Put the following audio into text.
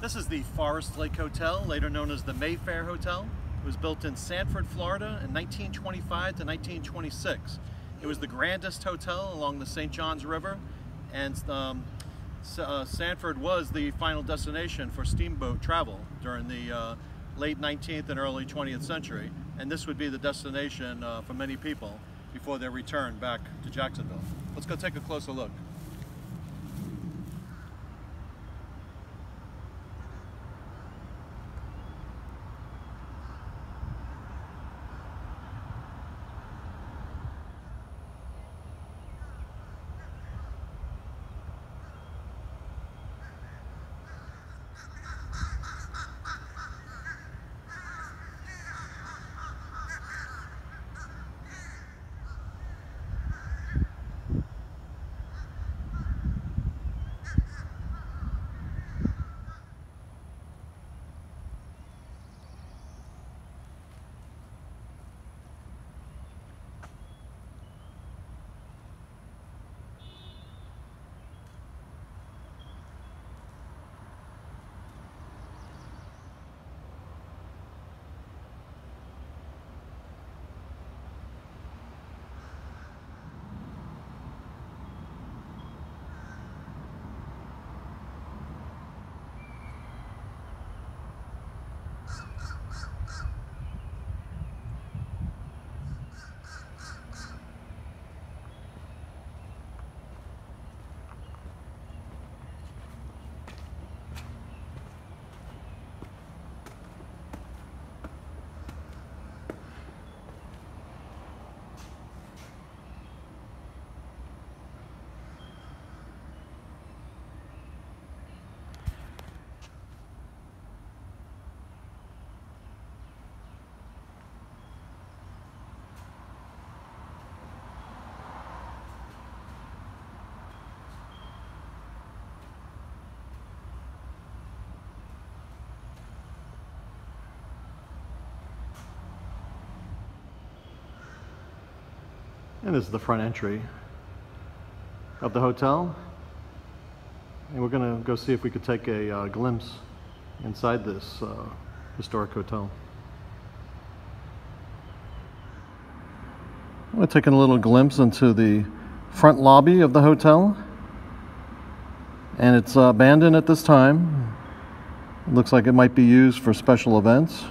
This is the Forest Lake Hotel, later known as the Mayfair Hotel. It was built in Sanford, Florida in 1925 to 1926. It was the grandest hotel along the St. Johns River and um, uh, Sanford was the final destination for steamboat travel during the uh, late 19th and early 20th century. And this would be the destination uh, for many people before their return back to Jacksonville. Let's go take a closer look. And this is the front entry of the hotel. And we're going to go see if we could take a uh, glimpse inside this uh, historic hotel. We're taking a little glimpse into the front lobby of the hotel. And it's abandoned at this time. It looks like it might be used for special events.